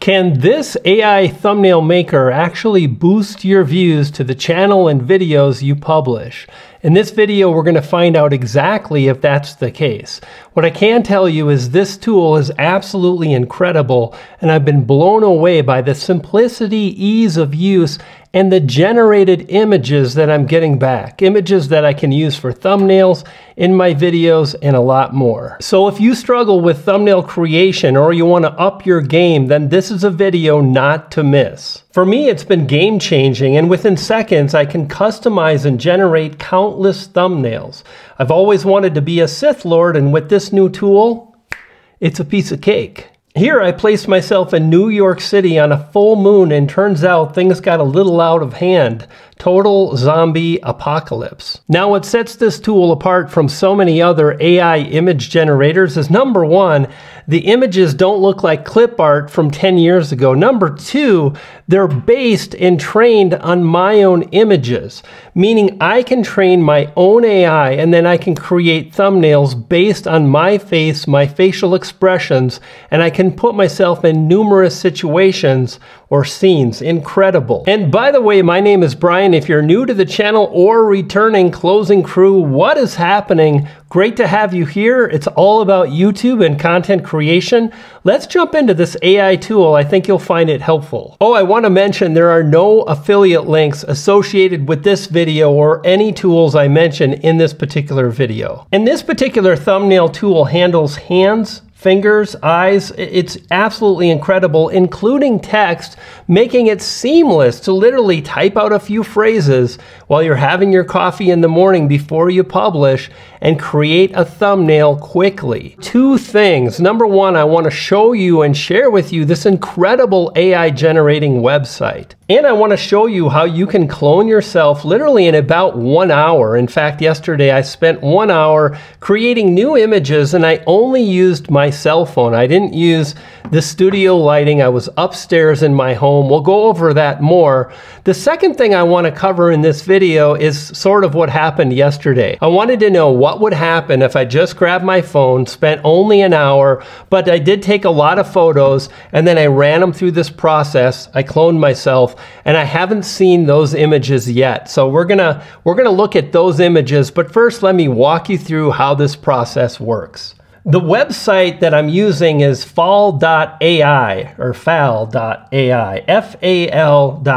Can this AI thumbnail maker actually boost your views to the channel and videos you publish? In this video, we're going to find out exactly if that's the case. What I can tell you is this tool is absolutely incredible, and I've been blown away by the simplicity, ease of use, and the generated images that I'm getting back. Images that I can use for thumbnails, in my videos, and a lot more. So if you struggle with thumbnail creation or you want to up your game, then this is a video not to miss. For me, it's been game changing, and within seconds, I can customize and generate countless thumbnails. I've always wanted to be a Sith Lord, and with this new tool, it's a piece of cake. Here I placed myself in New York City on a full moon and turns out things got a little out of hand. Total zombie apocalypse. Now what sets this tool apart from so many other AI image generators is number one, the images don't look like clip art from 10 years ago. Number two, they're based and trained on my own images, meaning I can train my own AI and then I can create thumbnails based on my face, my facial expressions, and I can put myself in numerous situations or scenes. Incredible. And by the way, my name is Brian. If you're new to the channel or returning closing crew, what is happening? Great to have you here. It's all about YouTube and content creation. Let's jump into this AI tool. I think you'll find it helpful. Oh, I want to mention there are no affiliate links associated with this video or any tools I mention in this particular video. And this particular thumbnail tool handles hands, fingers, eyes. It's absolutely incredible, including text, making it seamless to literally type out a few phrases while you're having your coffee in the morning before you publish and create a thumbnail quickly. Two things. Number one, I want to show you and share with you this incredible AI generating website. And I want to show you how you can clone yourself literally in about one hour. In fact, yesterday I spent one hour creating new images and I only used my cell phone. I didn't use the studio lighting. I was upstairs in my home. We'll go over that more. The second thing I want to cover in this video is sort of what happened yesterday. I wanted to know what would happen if I just grabbed my phone, spent only an hour, but I did take a lot of photos and then I ran them through this process. I cloned myself and I haven't seen those images yet. So we're gonna, we're gonna look at those images, but first let me walk you through how this process works. The website that I'm using is fal.ai or fal.ai, F-A-L.ai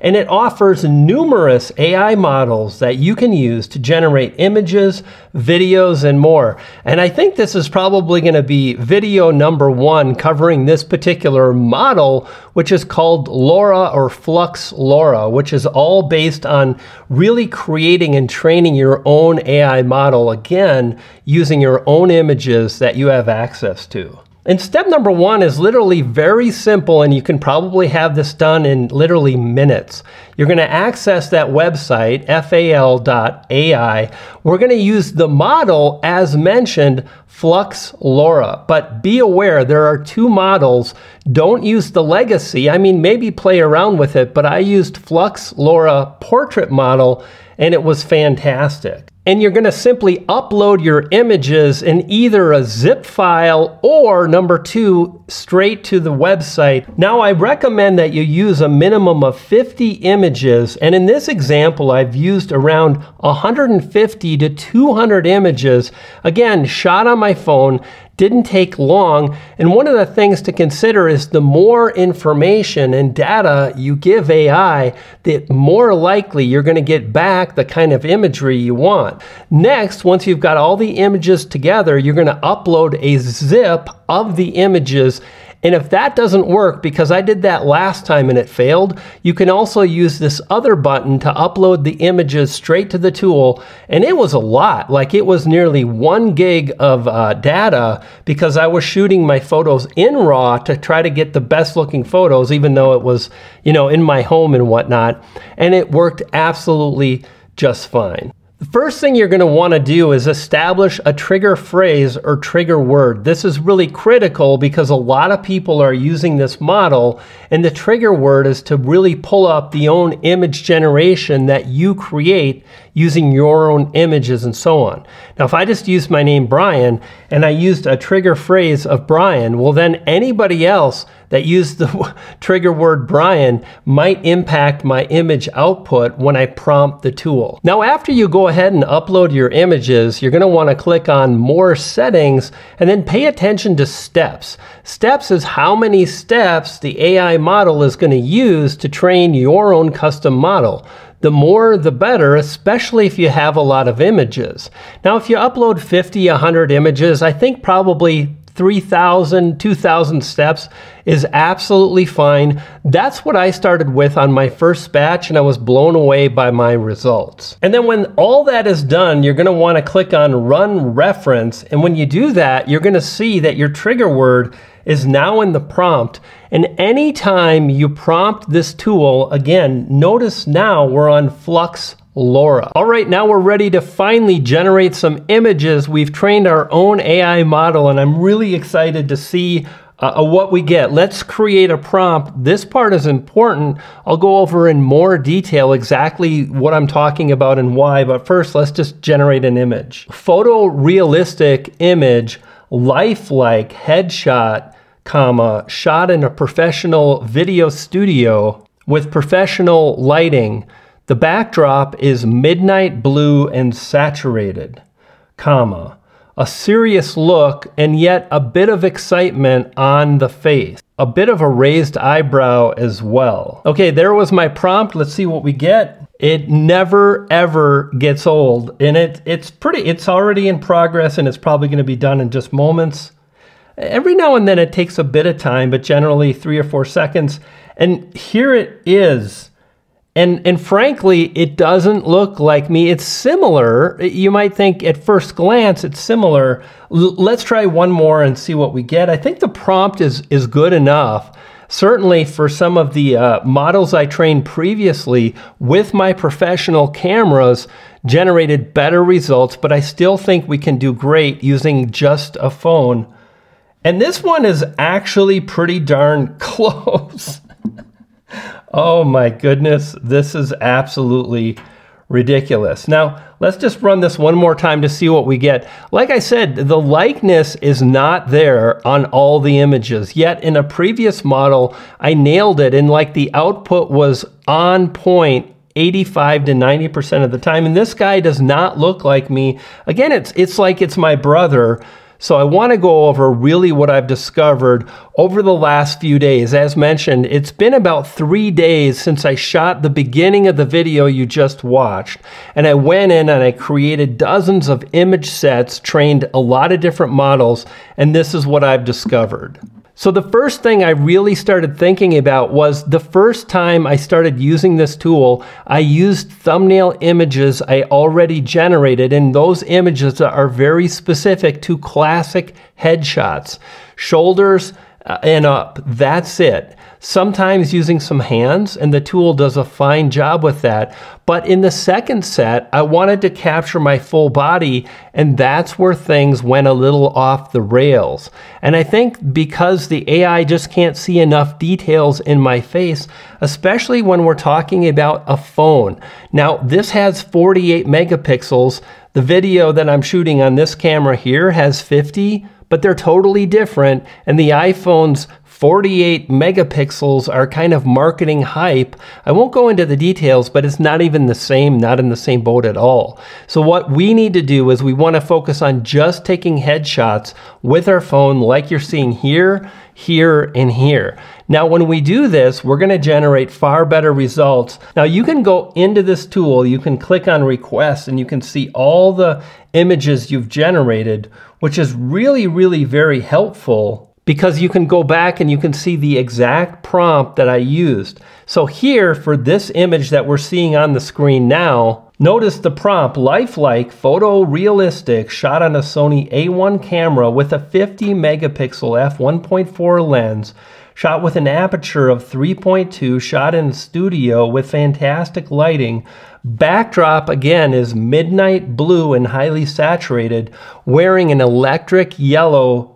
and it offers numerous AI models that you can use to generate images, videos, and more. And I think this is probably going to be video number one covering this particular model, which is called LoRA or Flux LoRA, which is all based on really creating and training your own AI model, again, using your own images that you have access to. And step number one is literally very simple, and you can probably have this done in literally minutes. You're going to access that website, fal.ai. We're going to use the model as mentioned, Flux LoRA. But be aware, there are two models. Don't use the legacy. I mean, maybe play around with it, but I used Flux LoRA portrait model, and it was fantastic and you're going to simply upload your images in either a zip file or number two, straight to the website. Now I recommend that you use a minimum of 50 images. And in this example, I've used around 150 to 200 images, again, shot on my phone didn't take long. And one of the things to consider is the more information and data you give AI, the more likely you're going to get back the kind of imagery you want. Next, once you've got all the images together, you're going to upload a zip of the images and if that doesn't work, because I did that last time and it failed, you can also use this other button to upload the images straight to the tool. And it was a lot, like it was nearly one gig of uh, data because I was shooting my photos in RAW to try to get the best looking photos, even though it was, you know, in my home and whatnot. And it worked absolutely just fine. The first thing you're going to want to do is establish a trigger phrase or trigger word. This is really critical because a lot of people are using this model and the trigger word is to really pull up the own image generation that you create using your own images and so on. Now, if I just used my name Brian and I used a trigger phrase of Brian, well then anybody else that use the trigger word Brian might impact my image output when I prompt the tool. Now, after you go ahead and upload your images, you're gonna wanna click on more settings and then pay attention to steps. Steps is how many steps the AI model is gonna use to train your own custom model the more the better, especially if you have a lot of images. Now, if you upload 50, 100 images, I think probably 3,000, 2,000 steps is absolutely fine. That's what I started with on my first batch, and I was blown away by my results. And then when all that is done, you're gonna wanna click on Run Reference, and when you do that, you're gonna see that your trigger word is now in the prompt. And anytime you prompt this tool, again, notice now we're on Flux LoRa. All right, now we're ready to finally generate some images. We've trained our own AI model and I'm really excited to see uh, what we get. Let's create a prompt. This part is important. I'll go over in more detail exactly what I'm talking about and why, but first let's just generate an image. Photorealistic image, lifelike headshot, comma, shot in a professional video studio with professional lighting. The backdrop is midnight blue and saturated, comma, a serious look and yet a bit of excitement on the face. A bit of a raised eyebrow as well. Okay, there was my prompt. Let's see what we get. It never ever gets old and it it's pretty it's already in progress and it's probably going to be done in just moments. Every now and then it takes a bit of time, but generally three or four seconds. And here it is. And, and frankly, it doesn't look like me. It's similar. You might think at first glance it's similar. L let's try one more and see what we get. I think the prompt is, is good enough. Certainly for some of the uh, models I trained previously with my professional cameras generated better results, but I still think we can do great using just a phone and this one is actually pretty darn close. Oh my goodness, this is absolutely ridiculous. Now, let's just run this one more time to see what we get. Like I said, the likeness is not there on all the images, yet in a previous model, I nailed it and like the output was on point 85 to 90% of the time. And this guy does not look like me. Again, it's, it's like it's my brother so I want to go over really what I've discovered over the last few days. As mentioned, it's been about three days since I shot the beginning of the video you just watched. And I went in and I created dozens of image sets, trained a lot of different models, and this is what I've discovered. So the first thing I really started thinking about was the first time I started using this tool, I used thumbnail images I already generated, and those images are very specific to classic headshots. Shoulders uh, and up, that's it sometimes using some hands, and the tool does a fine job with that. But in the second set, I wanted to capture my full body, and that's where things went a little off the rails. And I think because the AI just can't see enough details in my face, especially when we're talking about a phone. Now, this has 48 megapixels. The video that I'm shooting on this camera here has 50 but they're totally different. And the iPhone's 48 megapixels are kind of marketing hype. I won't go into the details, but it's not even the same, not in the same boat at all. So what we need to do is we want to focus on just taking headshots with our phone like you're seeing here, here, and here. Now, when we do this, we're going to generate far better results. Now, you can go into this tool, you can click on request, and you can see all the images you've generated, which is really, really very helpful because you can go back and you can see the exact prompt that I used. So here for this image that we're seeing on the screen now, notice the prompt, lifelike, photorealistic, shot on a Sony A1 camera with a 50 megapixel f1.4 lens, shot with an aperture of 3.2, shot in studio with fantastic lighting. Backdrop again is midnight blue and highly saturated, wearing an electric yellow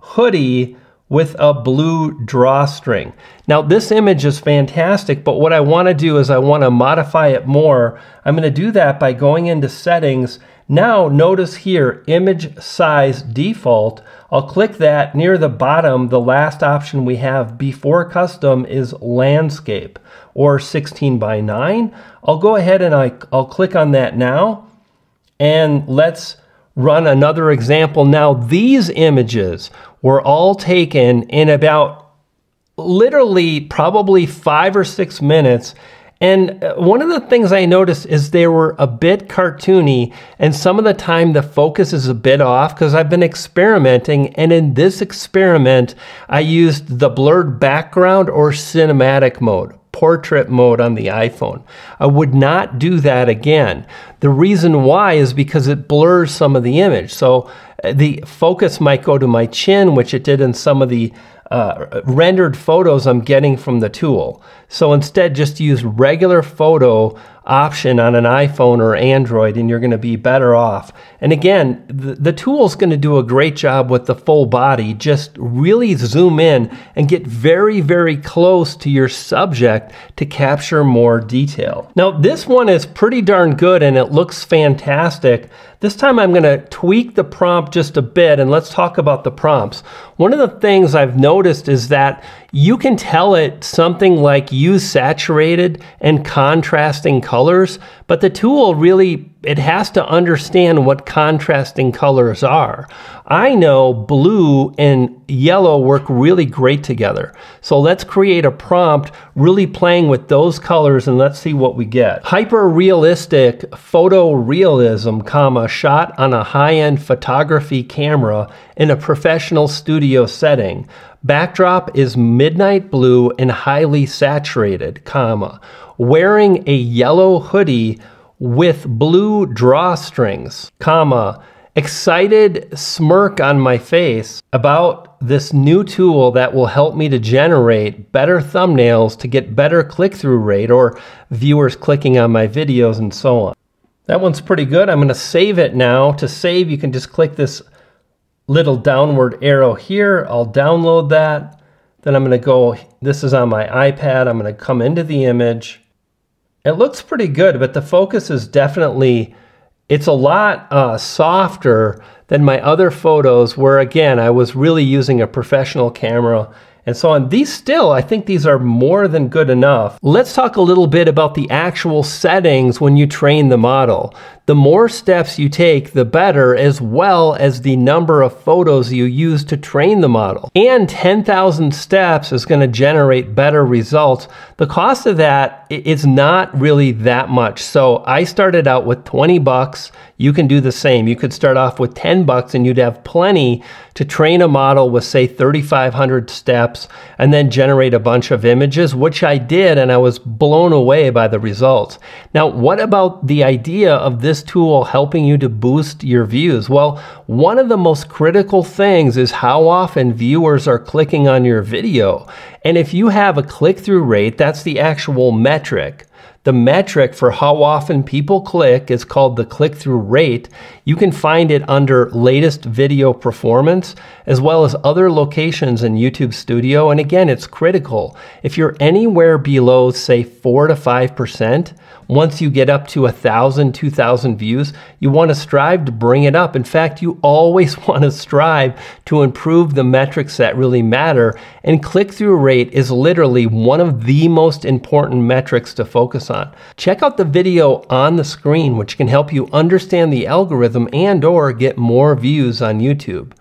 hoodie with a blue drawstring. Now this image is fantastic, but what I wanna do is I wanna modify it more. I'm gonna do that by going into settings, Now notice here, image size default. I'll click that near the bottom. The last option we have before custom is landscape or 16 by 9. I'll go ahead and I, I'll click on that now. And let's run another example. Now these images were all taken in about literally probably five or six minutes and uh, one of the things I noticed is they were a bit cartoony, and some of the time the focus is a bit off because I've been experimenting. And in this experiment, I used the blurred background or cinematic mode, portrait mode on the iPhone. I would not do that again. The reason why is because it blurs some of the image. So the focus might go to my chin, which it did in some of the uh, rendered photos I'm getting from the tool. So instead, just use regular photo option on an iPhone or Android and you're going to be better off. And again, the, the tool is going to do a great job with the full body. Just really zoom in and get very, very close to your subject to capture more detail. Now, this one is pretty darn good and it looks fantastic. This time I'm going to tweak the prompt just a bit and let's talk about the prompts. One of the things I've noticed is that you can tell it something like use saturated and contrasting colors, but the tool really, it has to understand what contrasting colors are. I know blue and yellow work really great together. So let's create a prompt really playing with those colors and let's see what we get. Hyper realistic photorealism, comma, shot on a high-end photography camera in a professional studio setting. Backdrop is midnight blue and highly saturated, comma, wearing a yellow hoodie with blue drawstrings, comma, excited smirk on my face about this new tool that will help me to generate better thumbnails to get better click-through rate or viewers clicking on my videos and so on. That one's pretty good. I'm gonna save it now. To save, you can just click this little downward arrow here. I'll download that. Then I'm going to go, this is on my iPad. I'm going to come into the image. It looks pretty good, but the focus is definitely, it's a lot uh, softer than my other photos where again, I was really using a professional camera and so on. These still, I think these are more than good enough. Let's talk a little bit about the actual settings when you train the model. The more steps you take, the better, as well as the number of photos you use to train the model. And 10,000 steps is gonna generate better results. The cost of that is not really that much. So I started out with 20 bucks. You can do the same. You could start off with 10 bucks and you'd have plenty to train a model with say 3,500 steps and then generate a bunch of images, which I did and I was blown away by the results. Now, what about the idea of this this tool helping you to boost your views? Well, one of the most critical things is how often viewers are clicking on your video. And if you have a click-through rate, that's the actual metric. The metric for how often people click is called the click through rate. You can find it under latest video performance as well as other locations in YouTube Studio. And again, it's critical. If you're anywhere below, say, 4 to 5%, once you get up to a thousand, two thousand views, you want to strive to bring it up. In fact, you always want to strive to improve the metrics that really matter. And click through rate is literally one of the most important metrics to focus Check out the video on the screen, which can help you understand the algorithm and or get more views on YouTube.